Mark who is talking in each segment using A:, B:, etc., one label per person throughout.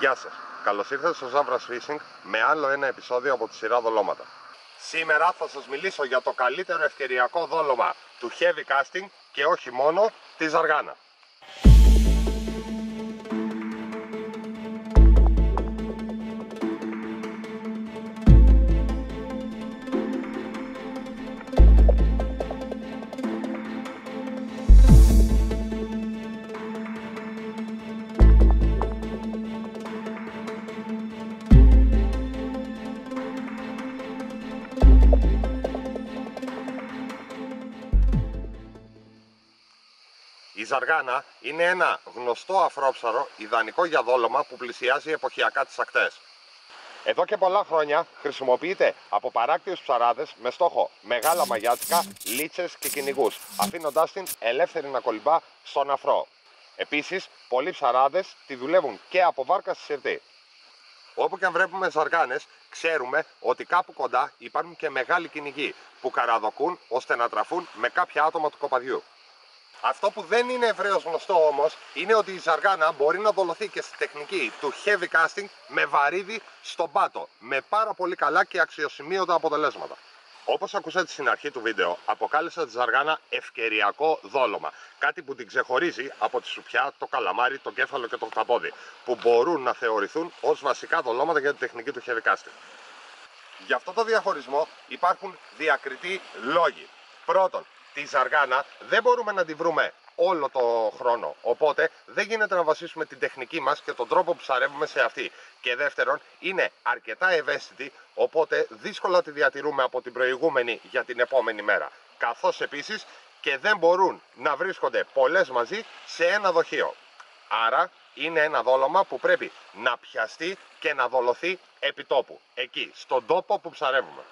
A: Γεια σας. Καλώς ήρθατε στο Zambras Fishing με άλλο ένα επεισόδιο από τη σειρά δολώματα. Σήμερα θα σας μιλήσω για το καλύτερο ευκαιριακό δόλωμα του heavy casting και όχι μόνο τη Ζαργάνα. Ζαργάνα είναι ένα γνωστό αφρόψαρο ιδανικό για δόλωμα που πλησιάζει εποχιακά τις ακτές. Εδώ και πολλά χρόνια χρησιμοποιείται από παράκτιους ψαράδες με στόχο μεγάλα μαγιάτικα, λίτσες και κυνηγούς, αφήνοντάς την ελεύθερη να κολυμπά στον αφρό. Επίσης, πολλοί ψαράδες τη δουλεύουν και από βάρκα στη σιρτή. Όπου και αν βλέπουμε ζαργάνες, ξέρουμε ότι κάπου κοντά υπάρχουν και μεγάλοι κυνηγοί που καραδοκούν ώστε να τραφούν με κάποια άτομα του κοπαδιού. Αυτό που δεν είναι ευρέως γνωστό όμως είναι ότι η ζαργάνα μπορεί να δολωθεί και στη τεχνική του heavy casting με βαρύδι στον πάτο. Με πάρα πολύ καλά και αξιοσημείωτα αποτελέσματα. Όπως ακούσατε στην αρχή του βίντεο, αποκάλεσα τη ζαργάνα ευκαιριακό δόλωμα. Κάτι που την ξεχωρίζει από τη σουπιά, το καλαμάρι, το κέφαλο και το χταπόδι. Που μπορούν να θεωρηθούν ως βασικά δολώματα για τη τεχνική του heavy casting. Γι' αυτό το διαχωρισμό υπάρχουν διακριτοί λόγοι. Πρώτον, τη ζαργάνα δεν μπορούμε να τη βρούμε όλο το χρόνο. Οπότε δεν γίνεται να βασίσουμε την τεχνική μας και τον τρόπο που ψαρεύουμε σε αυτή. Και δεύτερον, είναι αρκετά ευαίσθητη, οπότε δύσκολα τη διατηρούμε από την προηγούμενη για την επόμενη μέρα. Καθώς επίσης και δεν μπορούν να βρίσκονται πολλές μαζί σε ένα δοχείο. Άρα είναι ένα δόλωμα που πρέπει να πιαστεί και να δολωθεί επί τόπου, εκεί, στον τόπο που ψαρεύουμε.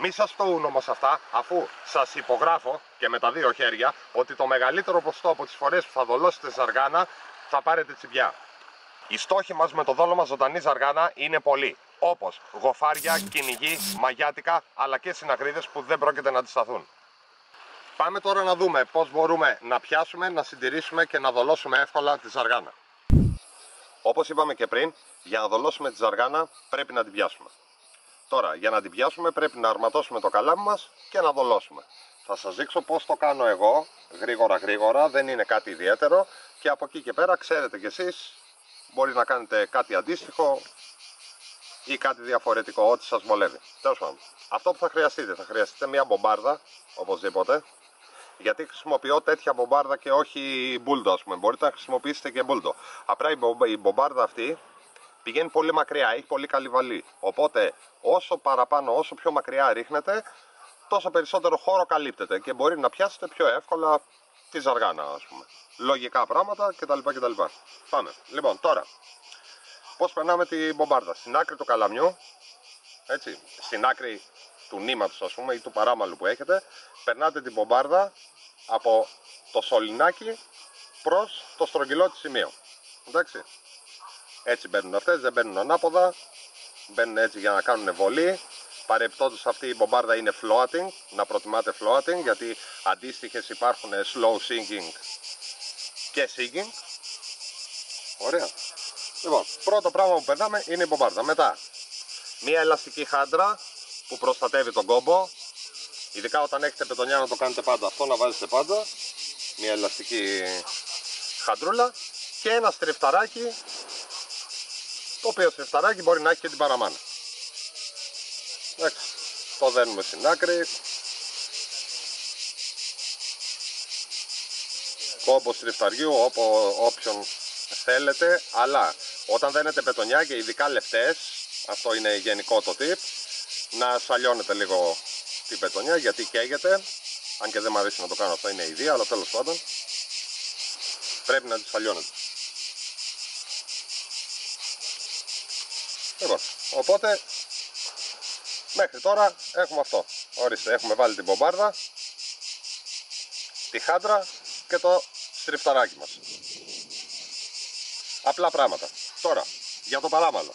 A: Μη σας φτωούν όμως αυτά, αφού σας υπογράφω και με τα δύο χέρια ότι το μεγαλύτερο ποσοστό από τις φορές που θα δολώσετε ζαργάνα θα πάρετε τσιμπιά. Οι στόχοι μας με το δόλωμα ζωντανή ζαργάνα είναι πολλοί. Όπως γοφάρια, κυνηγοί, μαγιάτικα, αλλά και συναγρίδες που δεν πρόκειται να αντισταθούν. Πάμε τώρα να δούμε πώς μπορούμε να πιάσουμε, να συντηρήσουμε και να δολώσουμε εύκολα τη ζαργάνα. Όπως είπαμε και πριν, για να δολώσουμε τη ζαργάνα πρέπει να την πιάσουμε. Τώρα, για να την πιάσουμε πρέπει να αρματώσουμε το καλάμι μας και να δολώσουμε. Θα σας δείξω πώς το κάνω εγώ, γρήγορα γρήγορα, δεν είναι κάτι ιδιαίτερο και από εκεί και πέρα ξέρετε κι εσείς, μπορεί να κάνετε κάτι αντίστοιχο ή κάτι διαφορετικό, ό,τι σας βολεύει. Τέλος πάντων, αυτό που θα χρειαστείτε, θα χρειαστείτε μια μπομπάρδα, οπωσδήποτε, γιατί χρησιμοποιώ τέτοια μπομπάρδα και όχι μπούλτο, ας πούμε. Μπορείτε να χρησιμοποιήσετε και μπούλτο. Απλά η μπομπάρδα αυτή πηγαίνει πολύ μακριά, έχει πολύ καλή βαλή. Οπότε όσο παραπάνω, όσο πιο μακριά ρίχνετε, τόσο περισσότερο χώρο καλύπτεται και μπορεί να πιάσετε πιο εύκολα τη ζαργάνα, ας πούμε. Λογικά πράγματα κτλ. κτλ. Πάμε. Λοιπόν, τώρα, πώς περνάμε την μπομπάρδα. Στην άκρη του καλαμιού, έτσι, στην άκρη του νήματος ας πούμε ή του παράμαλου που έχετε, περνάτε την μπομπάρδα από το σωληνάκι προς το στρογγυλό της σημείο. Εντάξει. Έτσι μπαίνουν αυτές, δεν μπαίνουν ανάποδα. Μπαίνουν έτσι για να κάνουν βολή. Παρεπτόντως αυτή η μπομπάρδα είναι floating, να προτιμάτε floating γιατί αντίστοιχες υπάρχουν slow sinking και sinking. Ωραία. Λοιπόν, πρώτο πράγμα που περνάμε είναι η μπομπάρδα. Μετά, μία ελαστική χάντρα που προστατεύει τον κόμπο. Ειδικά όταν έχετε πετονιά να το κάνετε πάντα αυτό, να βάζετε πάντα. Μία ελαστική χαντρούλα και ένα στριφταράκι το οποίο στριφταράκι μπορεί να έχει και την παραμάνα. Εντάξει, το δένουμε στην άκρη. Κόμπο στριφταριού όπω, όποιον θέλετε, αλλά όταν δένετε πετονιά και ειδικά λεφτές, αυτό είναι γενικό το tip, να σαλιώνετε λίγο την πετονιά γιατί καίγεται, αν και δεν μου αρέσει να το κάνω αυτό είναι ιδέα, αλλά τέλος πάντων πρέπει να τη σαλιώνετε. Λοιπόν, οπότε μέχρι τώρα έχουμε αυτό. Ορίστε, έχουμε βάλει την μπομπάρδα, τη χάντρα και το στριφταράκι μας. Απλά πράγματα. Τώρα, για το παράμαλο.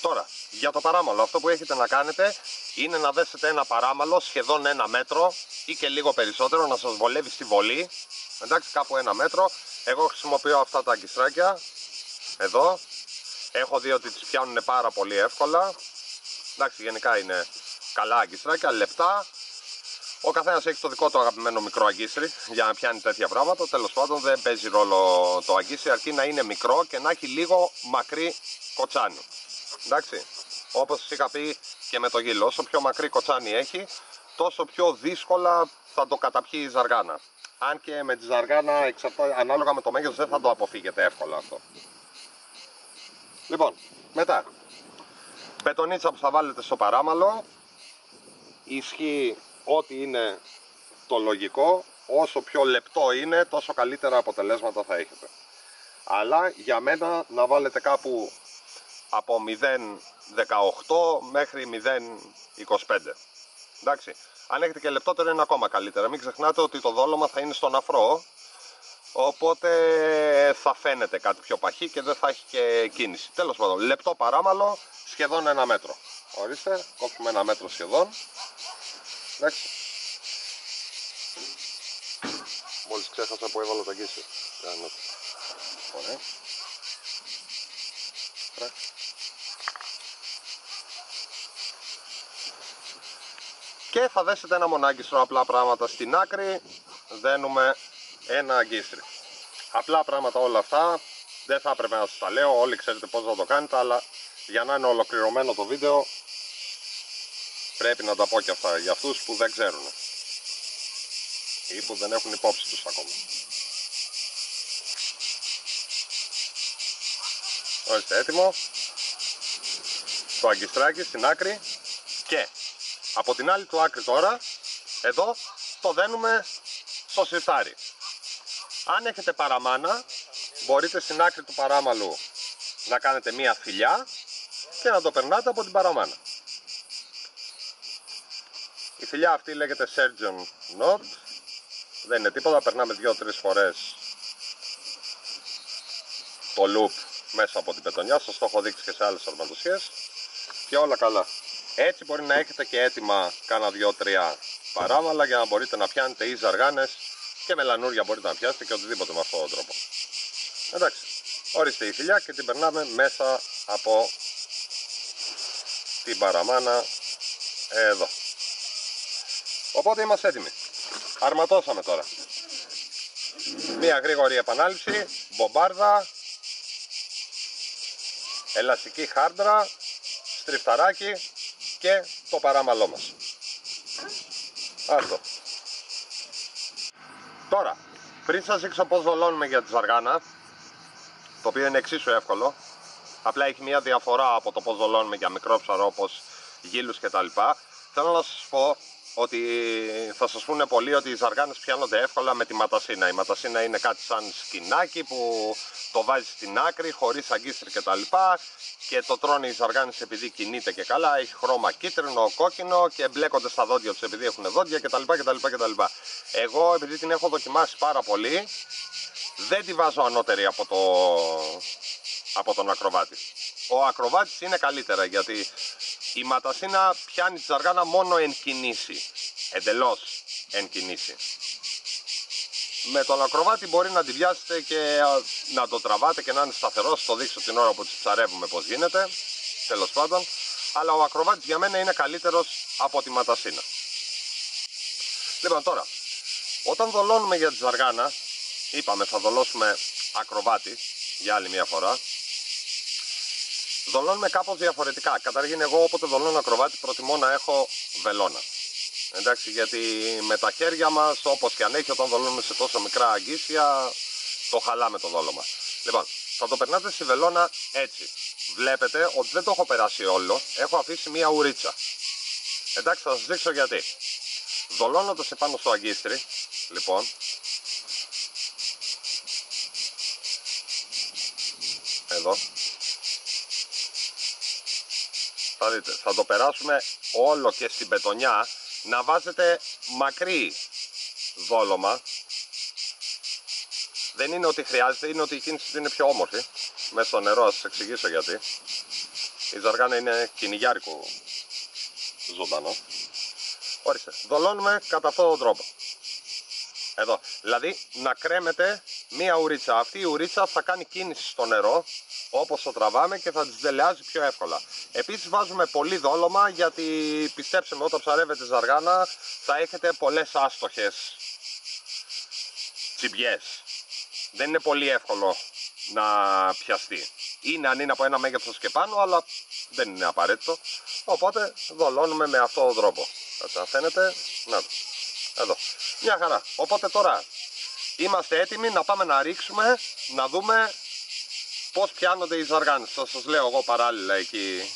A: Τώρα, για το παράμαλο, αυτό που έχετε να κάνετε είναι να δέσετε ένα παράμαλο σχεδόν ένα μέτρο ή και λίγο περισσότερο να σας βολεύει στη βολή. Εντάξει, κάπου ένα μέτρο. Εγώ χρησιμοποιώ αυτά τα αγκιστράκια εδώ. Έχω δει ότι τις πιάνουν πάρα πολύ εύκολα. Εντάξει, γενικά είναι καλά αγκιστράκια, λεπτά. Ο καθένας έχει το δικό του αγαπημένο μικρό αγκίστρι για να πιάνει τέτοια πράγματα. Τέλος πάντων δεν παίζει ρόλο το αγκίστρι αρκεί να είναι μικρό και να έχει λίγο μακρύ κοτσάνι. Εντάξει. Όπως είχα πει και με το γύλο, όσο πιο μακρύ κοτσάνι έχει, τόσο πιο δύσκολα θα το καταπιεί η ζαργάνα. Αν και με τη ζαργάνα εξαρτά, ανάλογα με το μέγεθος δεν θα το αποφύγετε εύκολα αυτό. Λοιπόν, μετά. Πετονίτσα που θα βάλετε στο παράμαλο. Ισχύει ό,τι είναι το λογικό. Όσο πιο λεπτό είναι, τόσο καλύτερα αποτελέσματα θα έχετε. Αλλά για μένα να βάλετε κάπου από 0,18 μέχρι 0,25. Εντάξει. Αν έχετε και λεπτότερο είναι ακόμα καλύτερα. Μην ξεχνάτε ότι το δόλωμα θα είναι στον αφρό. Οπότε θα φαίνεται κάτι πιο παχύ και δεν θα έχει και κίνηση. Τέλος πάντων, λεπτό παράμαλο, σχεδόν ένα μέτρο. Ορίστε, κόψουμε ένα μέτρο σχεδόν. Εντάξει. Μόλις ξέχασα που έβαλα τα γκίσια. Ωραία. και θα δέσετε ένα μονάγκιστρο απλά πράγματα στην άκρη δένουμε ένα αγκίστρι. Απλά πράγματα όλα αυτά δεν θα έπρεπε να σας τα λέω. Όλοι ξέρετε πως θα το κάνετε αλλά για να είναι ολοκληρωμένο το βίντεο πρέπει να τα πω και αυτά για αυτούς που δεν ξέρουν. Ή που δεν έχουν υπόψη τους ακόμα. Ορίστε έτοιμο. Το αγκιστράκι στην άκρη και από την άλλη του άκρη τώρα, εδώ το δένουμε στο σιρτάρι. Αν έχετε παραμάνα, μπορείτε στην άκρη του παράμαλου να κάνετε μία φιλιά και να το περνάτε από την παραμάνα. Η φιλιά αυτή λέγεται Surgeon Knot. Δεν είναι τίποτα, περνάμε 2-3 φορές το loop μέσα από την πετονιά. Σας το έχω δείξει και σε άλλες αρματοσίες και όλα καλά. Έτσι μπορεί να έχετε και έτοιμα κάνα 2-3 παράμαλα για να μπορείτε να πιάνετε ή ζαργάνες και μελανούρια μπορείτε να πιάσετε και οτιδήποτε με αυτόν τον τρόπο. Εντάξει, ορίστε η φιλιά και την περνάμε μέσα από την παραμάνα εδώ. Οπότε είμαστε έτοιμοι. Αρματώσαμε τώρα. Μία γρήγορη επανάληψη, μπομπάρδα, ελαστική χάρντρα, στριφταράκι και το παράμαλό μας. Αυτό. Τώρα, πριν σας δείξω πώς δολώνουμε για τη ζαργάνα, το οποίο είναι εξίσου εύκολο, απλά έχει μια διαφορά από το πώς δολώνουμε για μικρό ψαρό όπως γύλους κτλ. Θέλω να σας πω ότι θα σας πούνε πολλοί ότι οι ζαργάνες πιάνονται εύκολα με τη ματασίνα. Η ματασίνα είναι κάτι σαν σκηνάκι που το βάζεις στην άκρη χωρίς αγκίστρι κτλ. Και το τρώνε οι ζαργάνες επειδή κινείται και καλά, έχει χρώμα κίτρινο, κόκκινο και μπλέκονται στα δόντια τους επειδή έχουν δόντια κτλ. κτλ, κτλ. Εγώ επειδή την έχω δοκιμάσει πάρα πολύ, δεν τη βάζω ανώτερη από, το... από τον ακροβάτη. Ο ακροβάτης είναι καλύτερα γιατί η ματασίνα πιάνει τη ζαργάνα μόνο εν κινήσει. Εντελώς εν κινήσει. Με τον ακροβάτη μπορεί να τη βιάσετε και να το τραβάτε και να είναι σταθερός. Το δείξω την ώρα που τις ψαρεύουμε πώς γίνεται. Τέλος πάντων. Αλλά ο ακροβάτης για μένα είναι καλύτερος από τη ματασίνα. Λοιπόν τώρα, όταν δολώνουμε για τη ζαργάνα, είπαμε θα δολώσουμε ακροβάτη για άλλη μια φορά. Δολώνουμε κάπως διαφορετικά. Καταρχήν εγώ όποτε δολώνω ακροβάτη προτιμώ να έχω βελόνα. Εντάξει, γιατί με τα χέρια μας, όπως και αν έχει, όταν δολώνουμε σε τόσο μικρά αγκίσια, το χαλάμε το δόλωμα. Λοιπόν, θα το περνάτε στη βελόνα έτσι. Βλέπετε ότι δεν το έχω περάσει όλο, έχω αφήσει μία ουρίτσα. Εντάξει, θα σας δείξω γιατί. Δολώνοντας επάνω στο αγκίστρι, λοιπόν, εδώ, θα δείτε, θα το περάσουμε όλο και στην πετονιά να βάζετε μακρύ δόλωμα δεν είναι ότι χρειάζεται, είναι ότι η κίνηση είναι πιο όμορφη. Μέσα στο νερό, θα σας εξηγήσω γιατί. Η ζαργάνα είναι κυνηγιάρικο ζωντανό. Όριστε, δολώνουμε κατά αυτόν τον τρόπο. Εδώ, δηλαδή να κρέμεται μία ουρίτσα. Αυτή η ουρίτσα θα κάνει κίνηση στο νερό όπως το τραβάμε και θα τις δελεάζει πιο εύκολα. Επίσης βάζουμε πολύ δόλωμα γιατί πιστέψτε με όταν ψαρεύετε ζαργάνα θα έχετε πολλές άστοχες τσιμπιές. Δεν είναι πολύ εύκολο να πιαστεί. Είναι αν είναι από ένα μέγεθος και πάνω αλλά δεν είναι απαραίτητο. Οπότε δολώνουμε με αυτόν τον τρόπο. Θα φαίνεται. Να Εδώ. Μια χαρά. Οπότε τώρα είμαστε έτοιμοι να πάμε να ρίξουμε, να δούμε πώς πιάνονται οι ζαργάνες. Θα σας λέω εγώ παράλληλα εκεί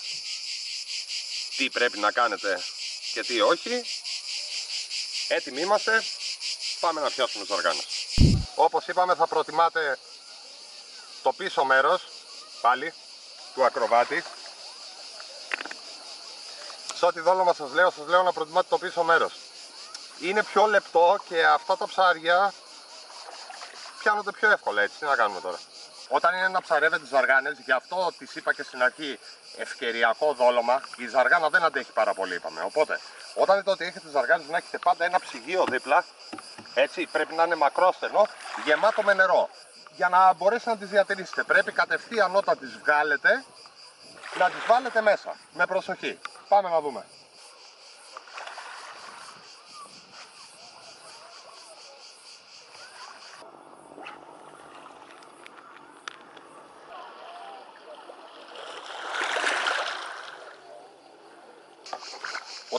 A: τι πρέπει να κάνετε και τι όχι. Έτοιμοι είμαστε, πάμε να πιάσουμε ζαργάνες. Όπως είπαμε θα προτιμάτε το πίσω μέρος, πάλι, του ακροβάτη. Σε ό,τι δόλωμα σας λέω, σας λέω να προτιμάτε το πίσω μέρος. Είναι πιο λεπτό και αυτά τα ψάρια πιάνονται πιο εύκολα έτσι. Τι να κάνουμε τώρα; Όταν είναι να ψαρεύετε ζαργάνε, γι' αυτό της είπα και στην αρχή ευκαιριακό δόλωμα, η ζαργάνα δεν αντέχει πάρα πολύ, είπαμε. Οπότε, όταν δείτε ότι έχετε ζαργάνες, να έχετε πάντα ένα ψυγείο δίπλα, έτσι πρέπει να είναι μακρόστενο, γεμάτο με νερό. Για να μπορέσετε να τις διατηρήσετε, πρέπει κατευθείαν όταν τις βγάλετε να τις βάλετε μέσα. Με προσοχή. Πάμε να δούμε.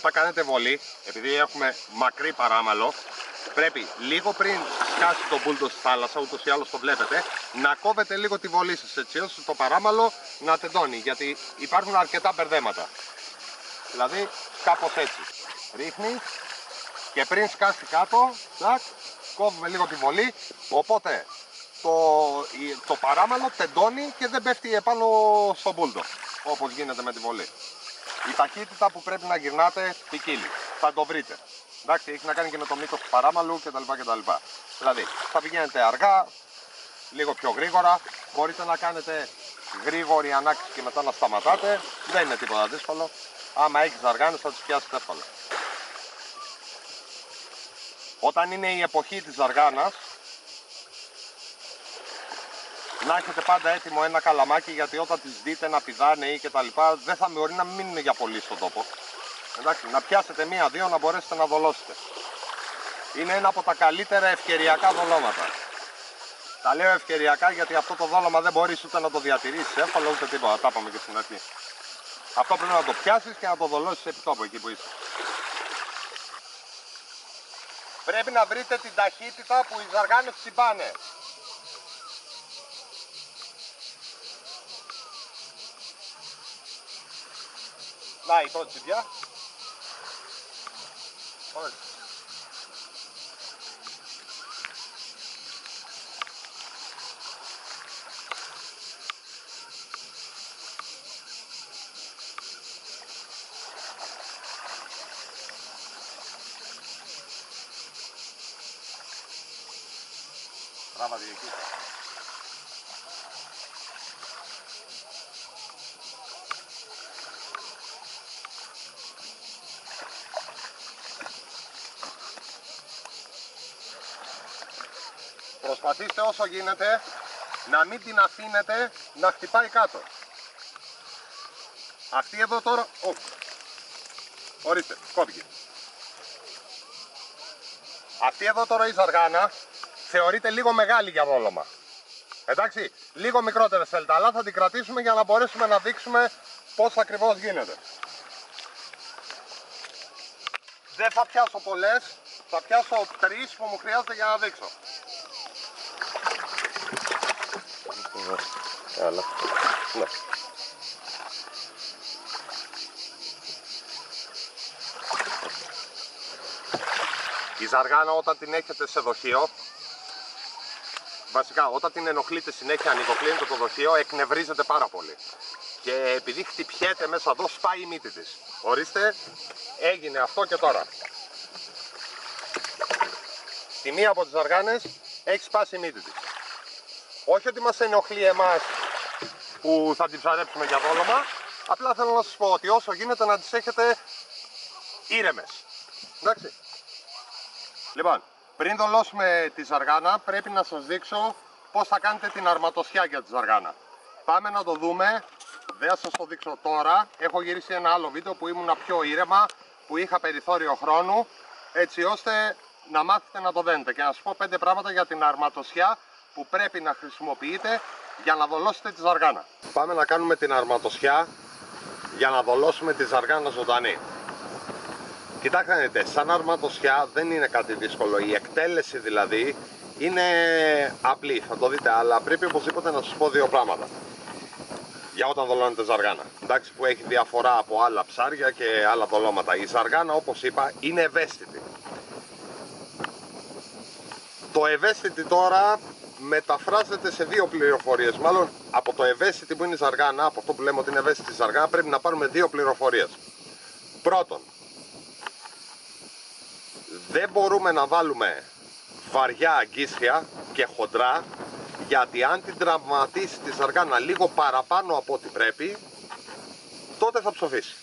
A: Όταν κάνετε βολή, επειδή έχουμε μακρύ παράμαλο, πρέπει λίγο πριν σκάσει το μπούλτο στη θάλασσα, ούτως ή άλλως το βλέπετε, να κόβετε λίγο τη βολή σας, έτσι ώστε το παράμαλο να τεντώνει, γιατί υπάρχουν αρκετά μπερδέματα. Δηλαδή, κάπως έτσι. Ρίχνει και πριν σκάσει κάτω, τάκ, κόβουμε λίγο τη βολή, οπότε το, το παράμαλο τεντώνει και δεν πέφτει επάνω στο μπούλτο, όπως γίνεται με τη βολή. Η ταχύτητα που πρέπει να γυρνάτε ποικίλει. Θα το βρείτε. Εντάξει, έχει να κάνει και με το μήκο του παράμαλου κτλ. κτλ. Δηλαδή, θα πηγαίνετε αργά, λίγο πιο γρήγορα. Μπορείτε να κάνετε γρήγορη ανάκτηση και μετά να σταματάτε. Δεν είναι τίποτα δύσκολο. Άμα έχεις αργάνες, θα τις πιάσετε εύκολα. Όταν είναι η εποχή της ζαργάνας, να έχετε πάντα έτοιμο ένα καλαμάκι γιατί όταν τις δείτε να πηδάνε ή και τα λοιπά δεν θα μπορεί να μην είναι για πολύ στον τόπο. Εντάξει, να πιάσετε μία-δύο να μπορέσετε να δολώσετε. Είναι ένα από τα καλύτερα ευκαιριακά δολώματα. Τα λέω ευκαιριακά γιατί αυτό το δόλωμα δεν μπορείς ούτε να το διατηρήσεις εύκολα ούτε τίποτα. Τα είπαμε και στην αρχή. Αυτό πρέπει να το πιάσεις και να το δολώσεις επί τόπου εκεί που είσαι. Πρέπει να βρείτε την ταχύτητα που οι ζαργάνες τσιμπάνε. Να, η πρώτη τσιμπιά. Όχι. Τράβα Προσπαθήστε όσο γίνεται να μην την αφήνετε να χτυπάει κάτω. Αυτή εδώ τώρα... Ω, ορίστε, κόβηκε. Αυτή εδώ τώρα η ζαργάνα θεωρείται λίγο μεγάλη για δόλωμα. Εντάξει, λίγο μικρότερες θέλετε, αλλά θα την κρατήσουμε για να μπορέσουμε να δείξουμε πώς ακριβώς γίνεται. Δεν θα πιάσω πολλές, θα πιάσω τρεις που μου χρειάζεται για να δείξω. Καλά. Ναι. Η ζαργάνα όταν την έχετε σε δοχείο, βασικά όταν την ενοχλείτε συνέχεια ανοιγοκλίνετε το δοχείο, εκνευρίζεται πάρα πολύ. Και επειδή χτυπιέται μέσα εδώ, σπάει η μύτη της. Ορίστε, έγινε αυτό και τώρα. Τη μία από τις ζαργάνες έχει σπάσει η μύτη της. Όχι ότι μας ενοχλεί εμάς που θα την ψαρέψουμε για δόλωμα, απλά θέλω να σας πω ότι όσο γίνεται να τις έχετε ήρεμες. Εντάξει. Λοιπόν, πριν δολώσουμε τη ζαργάνα πρέπει να σας δείξω πώς θα κάνετε την αρματοσιά για τη ζαργάνα. Πάμε να το δούμε. Δεν θα σας το δείξω τώρα. Έχω γυρίσει ένα άλλο βίντεο που ήμουν πιο ήρεμα, που είχα περιθώριο χρόνου, έτσι ώστε να μάθετε να το δένετε και να σας πω πέντε πράγματα για την αρματοσιά που πρέπει να χρησιμοποιείτε για να δολώσετε τη ζαργάνα. Πάμε να κάνουμε την αρματοσιά για να δολώσουμε τη ζαργάνα ζωντανή. Κοιτάξτε δείτε, σαν αρματοσιά δεν είναι κάτι δύσκολο. Η εκτέλεση δηλαδή είναι απλή, θα το δείτε, αλλά πρέπει οπωσδήποτε να σας πω δύο πράγματα. Για όταν δολώνετε ζαργάνα. Εντάξει, που έχει διαφορά από άλλα ψάρια και άλλα δολώματα. Η ζαργάνα, όπως είπα, είναι ευαίσθητη. Το ευαίσθητη τώρα μεταφράζεται σε δύο πληροφορίες. Μάλλον από το ευαίσθητη που είναι η ζαργάνα, από αυτό που λέμε ότι είναι ευαίσθητη η ζαργάνα, πρέπει να πάρουμε δύο πληροφορίες. Πρώτον, δεν μπορούμε να βάλουμε βαριά αγκίσια και χοντρά γιατί αν την τραυματίσει τη ζαργάνα λίγο παραπάνω από ό,τι πρέπει τότε θα ψοφήσει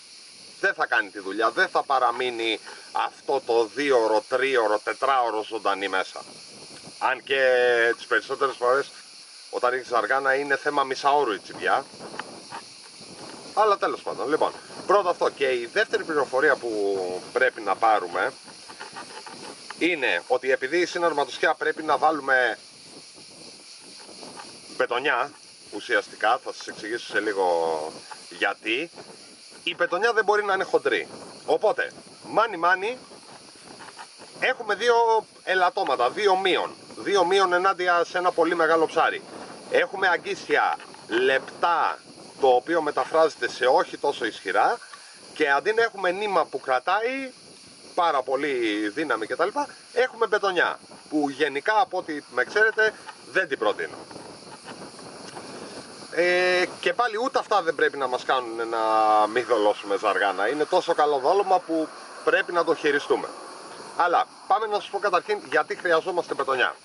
A: δεν θα κάνει τη δουλειά, δεν θα παραμείνει αυτό το 2ωρο, 3ωρο, 4ωρο ζωντανή μέσα αν και τις περισσότερες φορές όταν ρίχνεις αργάνα είναι θέμα μισάωρου η τσιμπιά. Αλλά τέλος πάντων, λοιπόν, πρώτο αυτό. Και η δεύτερη πληροφορία που πρέπει να πάρουμε είναι ότι επειδή η συναρματοσιά πρέπει να βάλουμε πετονιά ουσιαστικά, θα σας εξηγήσω σε λίγο γιατί η πετονιά δεν μπορεί να είναι χοντρή. Οπότε, μάνι μάνι έχουμε δύο ελαττώματα, δύο μείον δύο μείον ενάντια σε ένα πολύ μεγάλο ψάρι έχουμε αγκίσια λεπτά το οποίο μεταφράζεται σε όχι τόσο ισχυρά και αντί να έχουμε νήμα που κρατάει πάρα πολύ δύναμη κτλ. Έχουμε μπετονιά που γενικά από ό,τι με ξέρετε δεν την προτείνω. Ε, και πάλι ούτε αυτά δεν πρέπει να μας κάνουν να μην δολώσουμε ζαργάνα. Είναι τόσο καλό δόλωμα που πρέπει να το χειριστούμε. Αλλά πάμε να σας πω καταρχήν γιατί χρειαζόμαστε μπετονιά.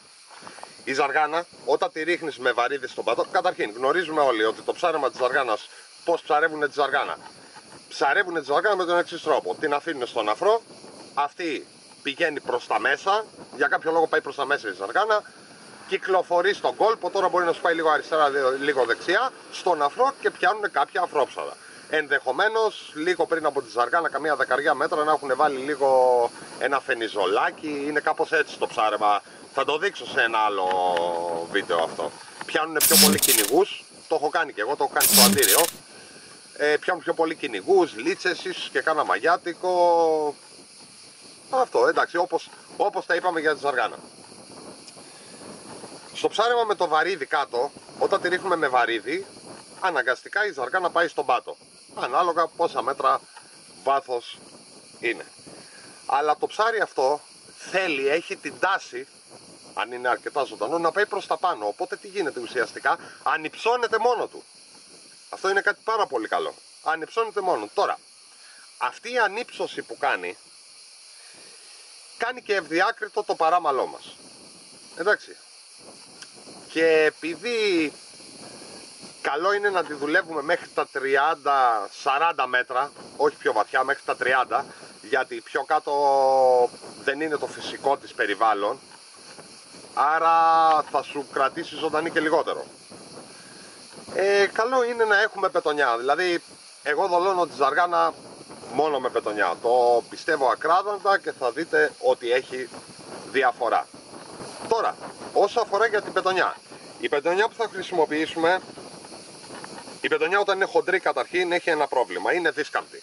A: Η ζαργάνα όταν τη ρίχνεις με βαρύδι στον πατό, καταρχήν γνωρίζουμε όλοι ότι το ψάρεμα της ζαργάνας πώς ψαρεύουν τη ζαργάνα. Ψαρεύουν τη ζαργάνα με τον εξής τρόπο. Την αφήνουν στον αφρό, αυτή πηγαίνει προς τα μέσα, για κάποιο λόγο πάει προς τα μέσα η ζαργάνα, κυκλοφορεί στον κόλπο, τώρα μπορεί να σου πάει λίγο αριστερά, λίγο δεξιά, στον αφρό και πιάνουν κάποια αφρόψαρα. Ενδεχομένως, λίγο πριν από τη ζαργάνα, καμία δεκαριά μέτρα, να έχουν βάλει λίγο ένα φενιζολάκι, είναι κάπως έτσι το ψάρεμα. Θα το δείξω σε ένα άλλο βίντεο αυτό. Πιάνουν πιο πολύ κυνηγούς, το έχω κάνει και εγώ, το έχω κάνει στο αντίριο. Ε, πιάνουν πιο πολύ κυνηγούς, λίτσες, ίσως και κάνα μαγιάτικο, αυτό εντάξει, όπως, όπως τα είπαμε για τη ζαργάνα. Στο ψάρεμα με το βαρύδι κάτω, όταν τη ρίχνουμε με βαρύδι, αναγκαστικά η ζαργάνα πάει στον πάτο. Ανάλογα πόσα μέτρα βάθος είναι. Αλλά το ψάρι αυτό θέλει, έχει την τάση, αν είναι αρκετά ζωντανό, να πάει προς τα πάνω. Οπότε τι γίνεται ουσιαστικά, ανυψώνεται μόνο του. Αυτό είναι κάτι πάρα πολύ καλό. Ανυψώνεται μόνο. Τώρα, αυτή η ανύψωση που κάνει κάνει και ευδιάκριτο το παράμαλό μας. Εντάξει. Και επειδή καλό είναι να τη δουλεύουμε μέχρι τα 30-40 μέτρα, όχι πιο βαθιά, μέχρι τα 30, γιατί πιο κάτω δεν είναι το φυσικό της περιβάλλον, άρα θα σου κρατήσει ζωντανή και λιγότερο. Ε, καλό είναι να έχουμε πετονιά, δηλαδή εγώ δολώνω τη ζαργάνα μόνο με πετονιά. Το πιστεύω ακράδαντα και θα δείτε ότι έχει διαφορά. Τώρα, όσο αφορά για την πετονιά. Η πετονιά που θα χρησιμοποιήσουμε, η πετονιά όταν είναι χοντρή καταρχήν έχει ένα πρόβλημα, είναι δίσκαμπτη.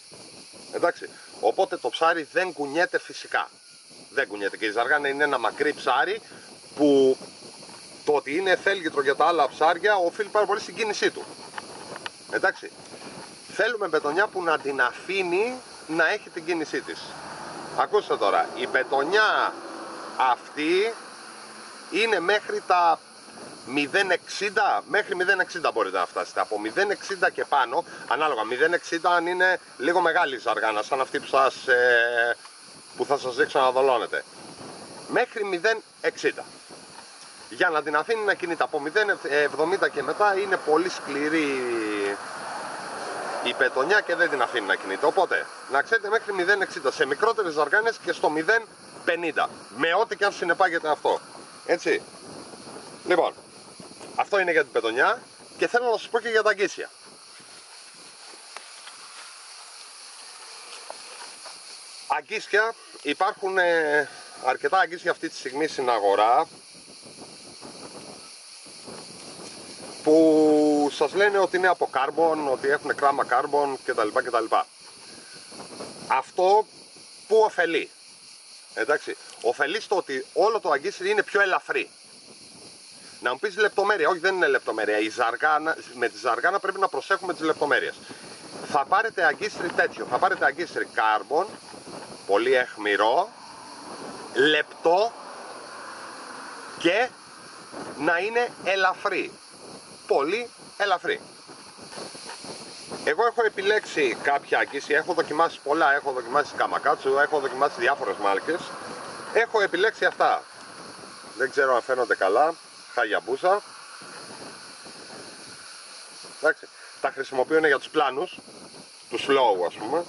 A: Εντάξει, οπότε το ψάρι δεν κουνιέται φυσικά. Δεν κουνιέται και η ζαργάνα είναι ένα μακρύ ψάρι που το ότι είναι θέλγητρο για τα άλλα ψάρια οφείλει πάρα πολύ στην κίνησή του. Εντάξει, θέλουμε μπετονιά που να την αφήνει να έχει την κίνησή της. Ακούστε τώρα. Η μπετονιά αυτή είναι μέχρι τα 0,60 μέχρι 0,60 μπορείτε να φτάσετε. Από 0,60 και πάνω ανάλογα 0,60 αν είναι λίγο μεγάλη ζαργάνα σαν αυτή που, σας, ε, που θα σας δείξω να δολώνετε μέχρι 0,60 για να την αφήνει να κινείται από 0,70 και μετά είναι πολύ σκληρή η πετονιά και δεν την αφήνει να κινείται. Οπότε, να ξέρετε μέχρι 0,60 σε μικρότερες ζαργάνες και στο 0,50 με ό,τι και αν συνεπάγεται αυτό. Έτσι. Λοιπόν, αυτό είναι για την πετονιά. Και θέλω να σας πω και για τα αγκίσια. Αγκίσια, υπάρχουν ε, αρκετά αγκίσια αυτή τη στιγμή στην αγορά που σας λένε ότι είναι από κάρμπον, ότι έχουν κράμα κάρμπον κτλ. κτλ. Αυτό που ωφελεί. Εντάξει, ωφελεί στο ότι όλο το αγκίσι είναι πιο ελαφρύ. Να μου πεις λεπτομέρεια, όχι δεν είναι λεπτομέρεια. Η ζαργάνα, με τη ζαργάνα πρέπει να προσέχουμε τις λεπτομέρειες. Θα πάρετε αγκίστρι τέτοιο, θα πάρετε αγκίστρι κάρμπον, πολύ εχμηρό, λεπτό και να είναι ελαφρύ. Πολύ ελαφρύ. Εγώ έχω επιλέξει κάποια αγκίσια, έχω δοκιμάσει πολλά, έχω δοκιμάσει καμακάτσου, έχω δοκιμάσει διάφορες μάρκες. Έχω επιλέξει αυτά. Δεν ξέρω αν φαίνονται καλά, χαγιαμπούσα. Εντάξει, τα χρησιμοποιούν για τους πλάνους, τους slow ας πούμε.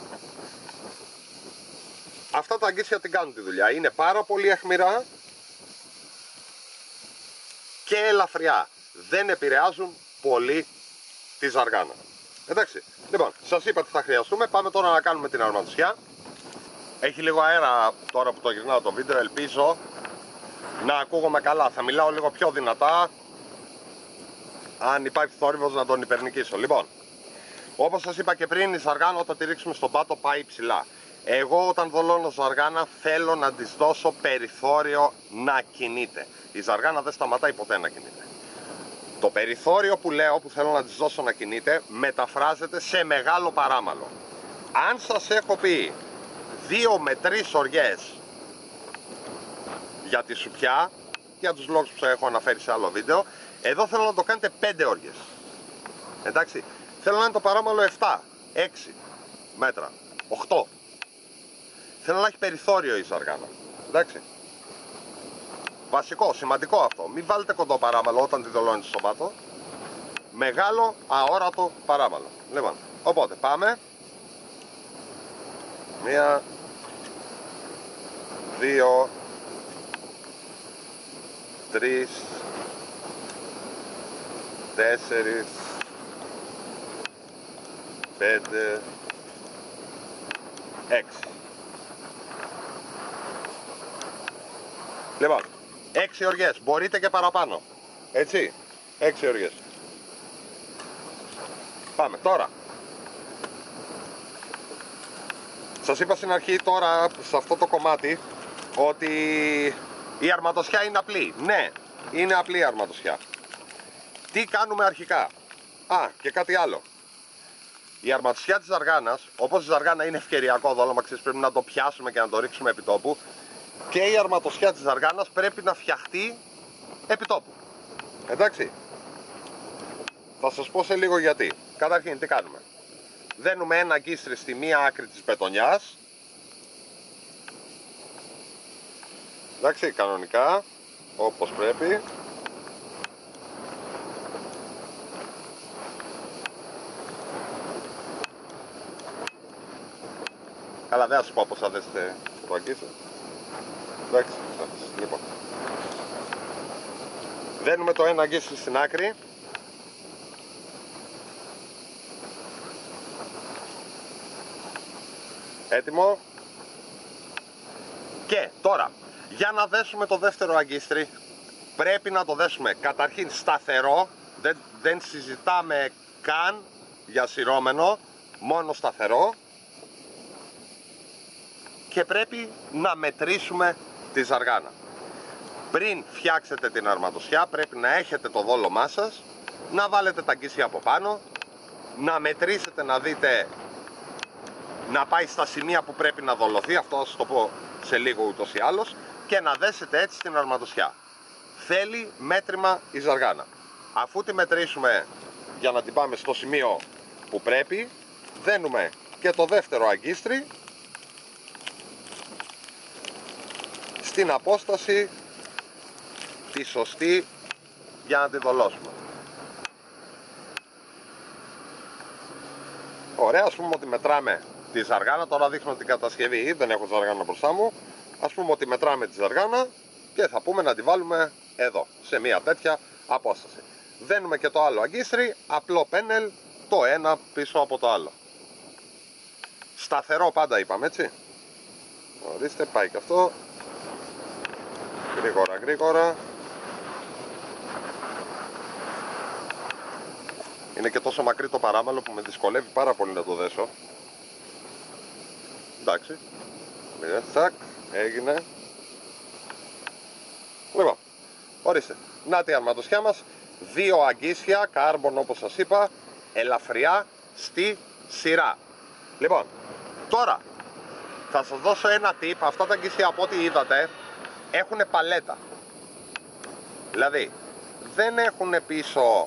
A: Αυτά τα αγκίσια την κάνουν τη δουλειά. Είναι πάρα πολύ αιχμηρά και ελαφριά. Δεν επηρεάζουν πολύ τη ζαργάνα. Εντάξει, λοιπόν, σας είπα τι θα χρειαστούμε. Πάμε τώρα να κάνουμε την αρματοσιά. Έχει λίγο αέρα τώρα που το γυρνάω το βίντεο, ελπίζω να ακούγομαι καλά. Θα μιλάω λίγο πιο δυνατά. Αν υπάρχει θόρυβος να τον υπερνικήσω. Λοιπόν, όπως σας είπα και πριν, η ζαργάνα όταν τη ρίξουμε στον πάτο πάει ψηλά. Εγώ όταν δολώνω ζαργάνα θέλω να της δώσω περιθώριο να κινείται. Η ζαργάνα δεν σταματάει ποτέ να κινείται. Το περιθώριο που λέω που θέλω να της δώσω να κινείται μεταφράζεται σε μεγάλο παράμαλο. Αν σας έχω πει δύο με τρεις οριές για τη σουπιά, για τους λόγους που σας έχω αναφέρει σε άλλο βίντεο, εδώ θέλω να το κάνετε πέντε όριες. Εντάξει, θέλω να είναι το παράμαλο 7, 6 μέτρα, 8. Θέλω να έχει περιθώριο η ζαργάνα. Εντάξει. Βασικό, σημαντικό αυτό. Μην βάλετε κοντό παράμαλο όταν τη δολώνετε στο πάτο. Μεγάλο, αόρατο παράμαλο. Λοιπόν, οπότε πάμε. Μία, δύο, τρεις, τέσσερις, πέντε, έξι. Λοιπόν, 6 οριές, μπορείτε και παραπάνω. Έτσι, 6 οριές. Πάμε, τώρα. Σας είπα στην αρχή τώρα, σε αυτό το κομμάτι, ότι η αρματοσιά είναι απλή. Ναι, είναι απλή η αρματοσιά. Τι κάνουμε αρχικά; Α, και κάτι άλλο. Η αρματοσιά της ζαργάνας, όπως η ζαργάνα είναι ευκαιριακό δόλωμα, ξέρεις, πρέπει να το πιάσουμε και να το ρίξουμε επί τόπου, και η αρματοσιά της ζαργάνας πρέπει να φτιαχτεί επί τόπου. Εντάξει. Θα σας πω σε λίγο γιατί. Καταρχήν τι κάνουμε. Δένουμε ένα αγκίστρι στη μία άκρη της πετονιάς. Εντάξει, κανονικά, όπως πρέπει. Καλά, δεν θα σου πω πώς θα δέσετε το αγκίστρι. Εντάξει, λοιπόν. Δένουμε το ένα αγκίσι στην άκρη. Έτοιμο. Και τώρα, για να δέσουμε το δεύτερο αγκίστρι, πρέπει να το δέσουμε καταρχήν σταθερό, δεν, δεν συζητάμε καν για σειρώμενο, μόνο σταθερό και πρέπει να μετρήσουμε της ζαργάνα. Πριν φτιάξετε την αρματοσιά πρέπει να έχετε το δόλωμά σας, να βάλετε τα γκίσια από πάνω, να μετρήσετε να δείτε να πάει στα σημεία που πρέπει να δολωθεί, αυτό θα σας το πω σε λίγο ούτως ή άλλως, και να δέσετε έτσι την αρματοσιά. Θέλει μέτρημα η ζαργάνα. Αφού τη μετρήσουμε για να την πάμε στο σημείο που πρέπει, δένουμε και το δεύτερο αγκίστρι στην απόσταση τη σωστή για να τη δολώσουμε. Ωραία, ας πούμε ότι μετράμε τη ζαργάνα, τώρα δείχνω την κατασκευή, δεν έχω ζαργάνα μπροστά μου. Ας πούμε ότι μετράμε τη ζαργάνα και θα πούμε να τη βάλουμε εδώ, σε μια τέτοια απόσταση. δένουμε και το άλλο αγκίστρι, απλό πένελ, το ένα πίσω από το άλλο. Σταθερό πάντα είπαμε έτσι. Ορίστε, πάει και αυτό. Γρήγορα, γρήγορα. Είναι και τόσο μακρύ το παράμαλο που με δυσκολεύει πάρα πολύ να το δέσω. Εντάξει. Μία, τσακ, έγινε. Λοιπόν, ορίστε. Να τη αρματοσιά μας. Δύο αγκίσια, κάρμπον όπως σας είπα, ελαφριά στη σειρά. Λοιπόν, τώρα θα σας δώσω ένα tip. Αυτά τα αγκίσια από ό,τι είδατε έχουν παλέτα. Δηλαδή, δεν έχουν πίσω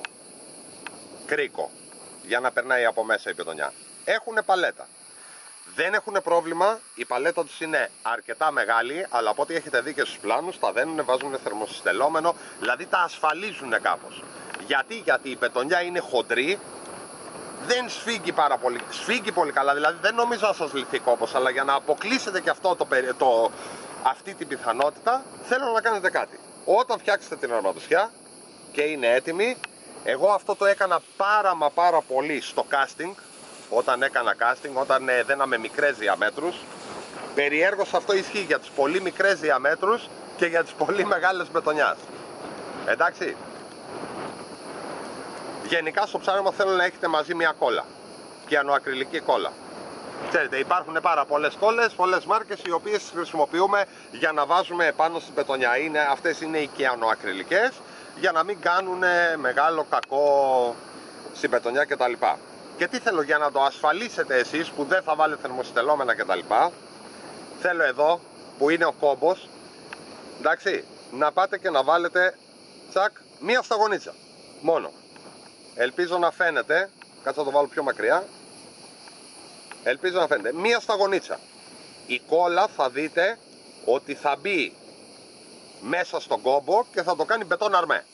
A: κρίκο για να περνάει από μέσα η πετονιά. Έχουν παλέτα. Δεν έχουν πρόβλημα, η παλέτα τους είναι αρκετά μεγάλη, αλλά από ό,τι έχετε δει και στους πλάνους, τα δένουν, βάζουν θερμοσυστελόμενο, δηλαδή τα ασφαλίζουν κάπως. Γιατί, γιατί η πετονιά είναι χοντρή, δεν σφίγγει πάρα πολύ, σφίγγει πολύ καλά, δηλαδή δεν νομίζω να σας λυθεί κόπος, αλλά για να αποκλείσετε και αυτό το, το, αυτή την πιθανότητα, θέλω να κάνετε κάτι. Όταν φτιάξετε την αρματοσιά και είναι έτοιμη, εγώ αυτό το έκανα πάρα μα πάρα πολύ στο casting, όταν έκανα casting, όταν ε, δέναμε μικρές διαμέτρους. Περιέργως αυτό ισχύει για τις πολύ μικρές διαμέτρους και για τις πολύ μεγάλες μπετονιάς. Εντάξει. Γενικά στο ψάρεμα θέλω να έχετε μαζί μια κόλλα. Και ανοακριλική κόλλα. Ξέρετε, υπάρχουν πάρα πολλές κόλλες, πολλές μάρκες οι οποίες χρησιμοποιούμε για να βάζουμε πάνω στην πετονιά. Είναι, αυτές είναι οι κιανοακριλικές για να μην κάνουν μεγάλο κακό στην πετονιά κτλ. Και τι θέλω για να το ασφαλίσετε εσείς που δεν θα βάλετε θερμοσυντελόμενα κτλ. Θέλω εδώ που είναι ο κόμπος, εντάξει, να πάτε και να βάλετε τσακ μία σταγονίτσα μόνο. Ελπίζω να φαίνεται, κάτσε να το βάλω πιο μακριά. Ελπίζω να φαίνεται. Μία σταγονίτσα. Η κόλλα θα δείτε ότι θα μπει μέσα στον κόμπο και θα το κάνει μπετόν αρμέ.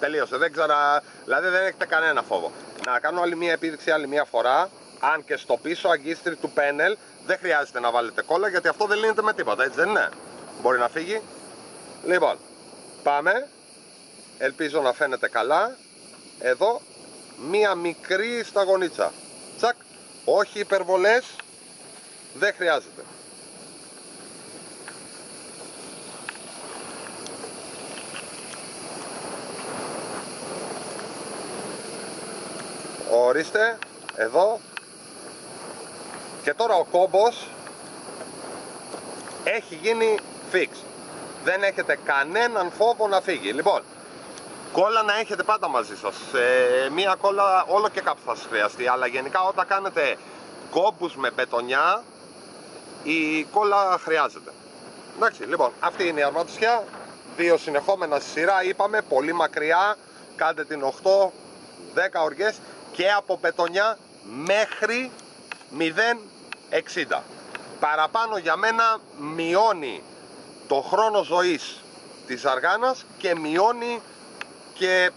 A: Τελείωσε. Δεν ξερα... Δηλαδή δεν έχετε κανένα φόβο. Να κάνω άλλη μία επίδειξη άλλη μία φορά. Αν και στο πίσω αγκίστρι του πένελ δεν χρειάζεται να βάλετε κόλλα γιατί αυτό δεν λύνεται με τίποτα. Έτσι δεν είναι. Μπορεί να φύγει. Λοιπόν, πάμε. Ελπίζω να φαίνεται καλά. Εδώ μία μικρή σταγονίτσα. Τσακ. Όχι υπερβολές. Δεν χρειάζεται. Ορίστε, εδώ. Και τώρα ο κόμπος έχει γίνει fix. Δεν έχετε κανέναν φόβο να φύγει. Λοιπόν, κόλλα να έχετε πάντα μαζί σας. Ε, μία κόλλα όλο και κάπου θα σας χρειαστεί. Αλλά γενικά όταν κάνετε κόμπους με πετονιά, η κόλλα χρειάζεται. Εντάξει, λοιπόν, αυτή είναι η αρματοσιά. Δύο συνεχόμενα στη σειρά, είπαμε, πολύ μακριά. Κάντε την 8, 10 οργές και από πετονιά μέχρι 0,60 παραπάνω για μένα μειώνει το χρόνο ζωής της αργάνας και μειώνει και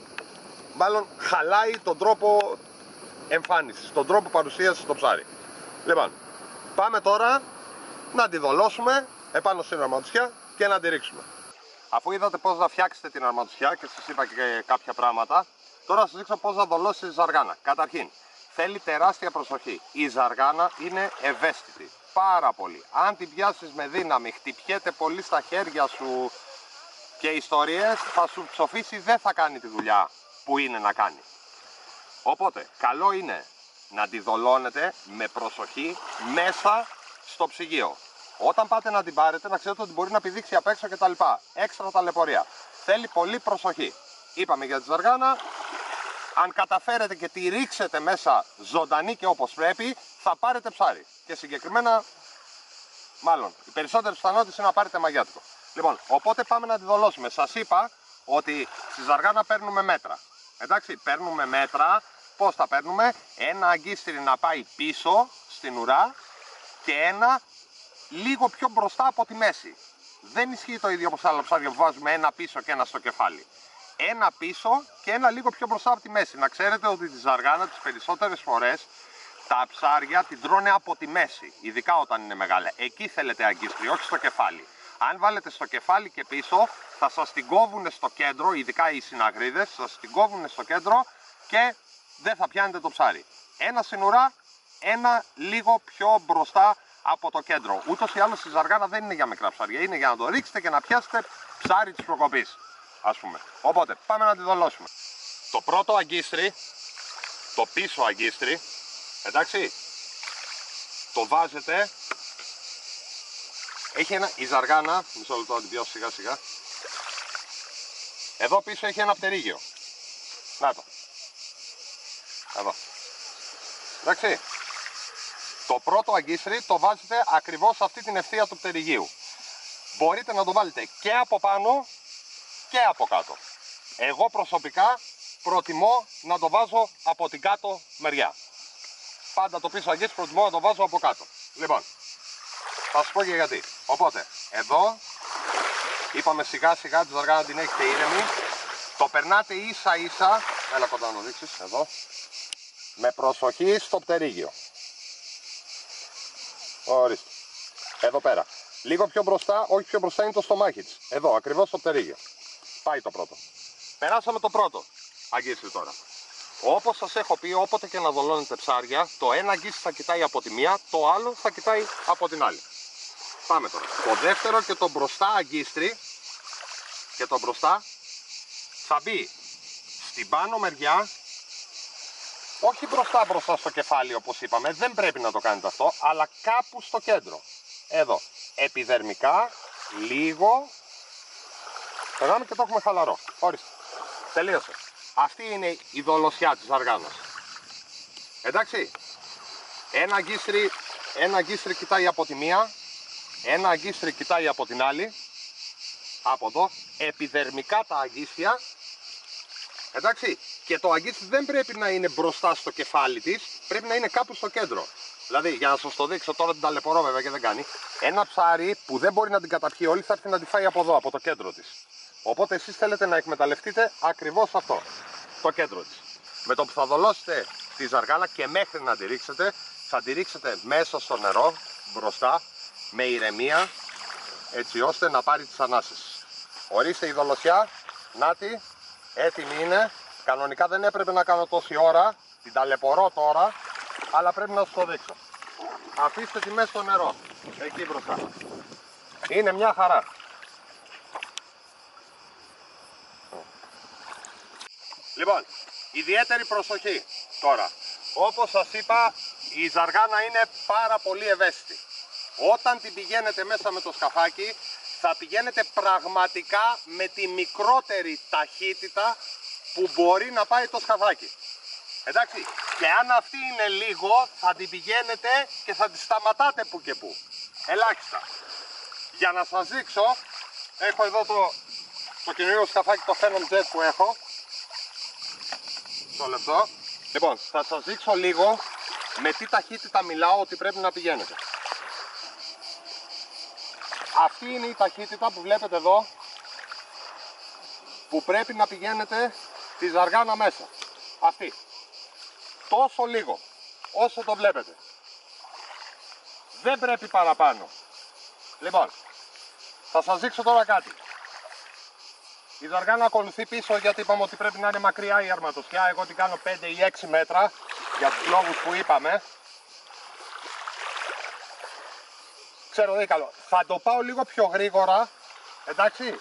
A: μάλλον χαλάει τον τρόπο εμφάνισης, τον τρόπο παρουσίασης στο ψάρι. Λοιπόν, πάμε τώρα να τη δολώσουμε επάνω στην αρματουσιά και να τη ρίξουμε. Αφού είδατε πώς να φτιάξετε την αρματουσιά και σας είπα και κάποια πράγματα, Τώρα θα σας δείξω πώς να δολώσει η ζαργάνα. Καταρχήν, θέλει τεράστια προσοχή. Η ζαργάνα είναι ευαίσθητη. Πάρα πολύ. Αν την πιάσεις με δύναμη, χτυπιέται πολύ στα χέρια σου και ιστορίες, θα σου ψοφήσει, δεν θα κάνει τη δουλειά που είναι να κάνει. Οπότε, καλό είναι να τη δολώνετε με προσοχή μέσα στο ψυγείο. Όταν πάτε να την πάρετε, να ξέρετε ότι μπορεί να πηδήξει απ' έξω κτλ. Έξτρα ταλαιπωρία. Θέλει πολύ προσοχή. Είπαμε για τη ζαργάνα, αν καταφέρετε και τη ρίξετε μέσα ζωντανή και όπως πρέπει, θα πάρετε ψάρι. Και συγκεκριμένα, μάλλον, οι περισσότερες πιθανότητες είναι να πάρετε μαγιάτικο. Λοιπόν, οπότε πάμε να τη δολώσουμε. Σας είπα ότι στη ζαργάνα παίρνουμε μέτρα. Εντάξει, παίρνουμε μέτρα. Πώς τα παίρνουμε, ένα αγκίστρι να πάει πίσω στην ουρά και ένα λίγο πιο μπροστά από τη μέση. Δεν ισχύει το ίδιο όπως άλλα ψάρια που βάζουμε ένα πίσω και ένα στο κεφάλι ένα πίσω και ένα λίγο πιο μπροστά από τη μέση. Να ξέρετε ότι τη ζαργάνα τις περισσότερες φορές τα ψάρια την τρώνε από τη μέση, ειδικά όταν είναι μεγάλα. Εκεί θέλετε αγκίστρι, όχι στο κεφάλι. Αν βάλετε στο κεφάλι και πίσω, θα σας την κόβουν στο κέντρο, ειδικά οι συναγρίδες, θα σας την κόβουν στο κέντρο και δεν θα πιάνετε το ψάρι. Ένα συνουρά, ένα λίγο πιο μπροστά από το κέντρο. Ούτως ή άλλως η ζαργάνα δεν είναι για μικρά ψάρια, είναι για να το ρίξετε και να πιάσετε ψάρι της προκοπής, ας πούμε. Οπότε, πάμε να τη δολώσουμε. Το πρώτο αγκίστρι, το πίσω αγκίστρι, εντάξει, το βάζετε έχει ένα, η ζαργάνα, μισό λεπτό να την πιάσω σιγά σιγά. Εδώ πίσω έχει ένα πτερίγιο. Να το. Εδώ. Εντάξει. Το πρώτο αγκίστρι το βάζετε ακριβώς σε αυτή την ευθεία του πτερυγίου. Μπορείτε να το βάλετε και από πάνω και από κάτω. Εγώ προσωπικά προτιμώ να το βάζω από την κάτω μεριά. Πάντα το πίσω αγκίστρι προτιμώ να το βάζω από κάτω. Λοιπόν θα σου πω και γιατί. Οπότε, εδώ είπαμε σιγά σιγά τη ζαργά να την έχετε ήρεμη. Το περνάτε ίσα ίσα, έλα κοντά να το δείξεις, εδώ, με προσοχή στο πτερίγιο. Ορίστε. Εδώ πέρα. Λίγο πιο μπροστά, όχι πιο μπροστά είναι το στομάχι της. Εδώ, ακριβώς στο πτερίγιο. Πάει το πρώτο. Περάσαμε το πρώτο. Αγγίστε τώρα. Όπως σας έχω πει, όποτε και να δολώνετε ψάρια, το ένα αγγίση θα κοιτάει από τη μία, το άλλο θα κοιτάει από την άλλη. Πάμε τώρα. Το δεύτερο και το μπροστά αγκίστρι και το μπροστά θα μπει στην πάνω μεριά όχι μπροστά μπροστά στο κεφάλι όπως είπαμε, δεν πρέπει να το κάνετε αυτό, αλλά κάπου στο κέντρο. Εδώ. Επιδερμικά, λίγο. Περνάμε και το έχουμε χαλαρό. Ορίστε. Τελείωσε. Αυτή είναι η δολοσιά της αργάνας. Εντάξει. Ένα αγκίστρι, ένα αγκίστρι κοιτάει από τη μία, ένα αγκίστρι κοιτάει από την άλλη. Από εδώ. Επιδερμικά τα αγκίστρια. Εντάξει. Και το αγκίστρι δεν πρέπει να είναι μπροστά στο κεφάλι της. Πρέπει να είναι κάπου στο κέντρο. Δηλαδή, για να σας το δείξω τώρα την ταλαιπωρώ βέβαια και δεν κάνει. Ένα ψάρι που δεν μπορεί να την καταπιεί όλη θα έρθει να τη φάει από εδώ, από το κέντρο της. Οπότε εσείς θέλετε να εκμεταλλευτείτε ακριβώς αυτό. Το κέντρο της. Με το που θα δολώσετε τη ζαργάλα και μέχρι να τη ρίξετε, θα τη ρίξετε μέσα στο νερό μπροστά με ηρεμία έτσι ώστε να πάρει τις ανάσες. Ορίστε η δολοσιά, νάτι, έτοιμη είναι. Κανονικά δεν έπρεπε να κάνω τόση ώρα, την ταλαιπωρώ τώρα, αλλά πρέπει να σου το δείξω. Αφήστε τη μέσα στο νερό, εκεί μπροστά. Είναι μια χαρά. Λοιπόν, ιδιαίτερη προσοχή τώρα. Όπως σας είπα, η ζαργάνα είναι πάρα πολύ ευαίσθητη. Όταν την πηγαίνετε μέσα με το σκαφάκι θα πηγαίνετε πραγματικά με τη μικρότερη ταχύτητα που μπορεί να πάει το σκαφάκι. Εντάξει, και αν αυτή είναι λίγο θα την πηγαίνετε και θα τη σταματάτε που και που. Ελάχιστα. Για να σας δείξω, έχω εδώ το, το καινούριο σκαφάκι, το Phenom Jet που έχω. Στο λεπτό. Λοιπόν, θα σας δείξω λίγο με τι ταχύτητα μιλάω ότι πρέπει να πηγαίνετε. Αυτή είναι η ταχύτητα που βλέπετε εδώ που πρέπει να πηγαίνετε τη ζαργάνα μέσα. Αυτή. Τόσο λίγο όσο το βλέπετε. Δεν πρέπει παραπάνω. Λοιπόν, θα σας δείξω τώρα κάτι. Η ζαργάνα ακολουθεί πίσω γιατί είπαμε ότι πρέπει να είναι μακριά η αρματοσιά. Εγώ την κάνω 5 ή 6 μέτρα για τους λόγους που είπαμε. Ξέρω δεν καλό. Θα το πάω λίγο πιο γρήγορα, εντάξει,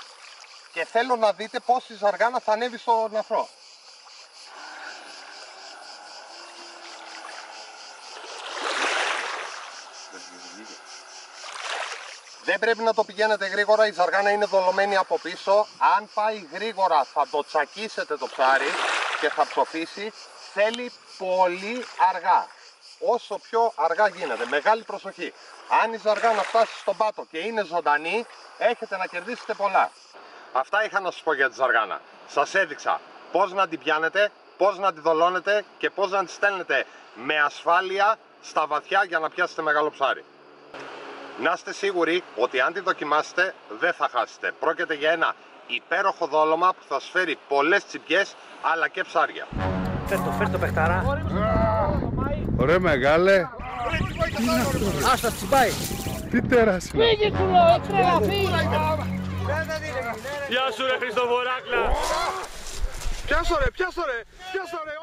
A: και θέλω να δείτε πώς η ζαργάνα θα ανέβει στο ναφρό. Δεν πρέπει να το πηγαίνετε γρήγορα, η ζαργάνα είναι δολωμένη από πίσω. Αν πάει γρήγορα θα το τσακίσετε το ψάρι και θα ψοφήσει. Θέλει πολύ αργά. Όσο πιο αργά γίνεται. Μεγάλη προσοχή. Αν η ζαργά να φτάσεις στον πάτο και είναι ζωντανή, έχετε να κερδίσετε πολλά. Αυτά είχα να σας πω για τη ζαργάνα. Σας έδειξα πώς να την πιάνετε, πώς να τη δολώνετε και πώς να τη στέλνετε με ασφάλεια στα βαθιά για να πιάσετε μεγάλο ψάρι. Να είστε σίγουροι ότι αν τη δοκιμάσετε δεν θα χάσετε. Πρόκειται για ένα υπέροχο δόλωμα που θα σφέρει πολλές τσιπιές αλλά και ψάρια.
B: Φέρτο, φέρτο παιχταρά.
C: Ωραία μεγάλε.
B: Άστα τσιμπάει.
A: Τι τέρας είναι.
C: Φύγε σου λέω, έχει τρελαθεί.
D: Γεια σου ρε Χριστοφοράκλα.
A: Πιάσω ρε, πιάσω ρε, πιάσω ρε.